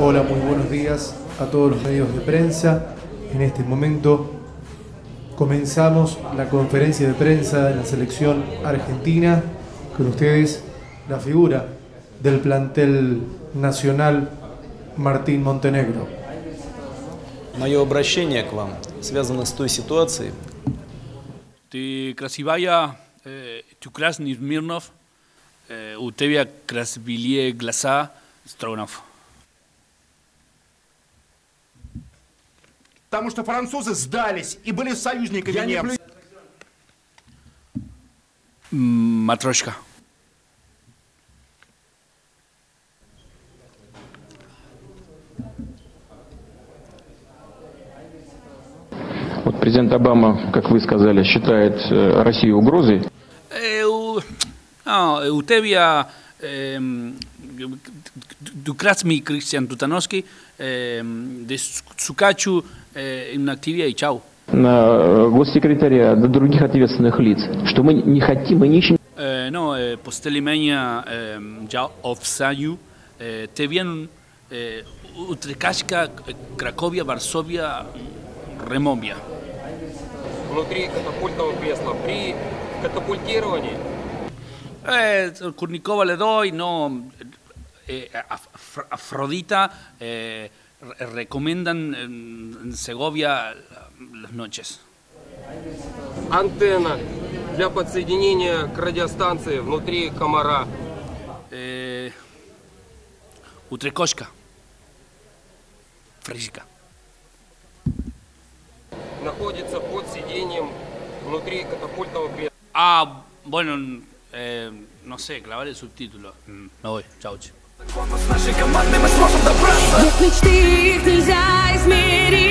Hola, muy buenos días a todos los medios de prensa. En este momento comenzamos la conferencia de prensa de la selección argentina. Con ustedes la figura del plantel nacional Martín Montenegro. Мое обращение к вам связано с той ситуацией, Ты красивая, э, ты красный Смирнов, э, у тебя красивее глаза Стронов. потому что французы сдались и были союзниками немцев. Не Матрошка. Вот президент Обама, как вы сказали, считает э, Россию угрозой. Э, у ah, eu tevia, eh, du kracmi Cristian Tutanowski, ehm, de Цукачу им активия и чау. Госсекретаря, до других ответственных лиц, что мы не хотим, мы не ищем. Eh, no, меня ja ofsaju, te vien Utrekaška, Краковья, Варсовья, Ремомья. Внутри катапультного кресла при катапультировании э, Курникова Ледой, но Eh, Afrodita eh, recomiendan en Segovia eh, las noches. Antena для подсоединения к радиостанции внутри комара. Eh, Utrekoshka. Фризика. Ah, bueno, no sé, clavar el subtítulo. Mm, no voy, chao. Конкурс мечты их нельзя измерить.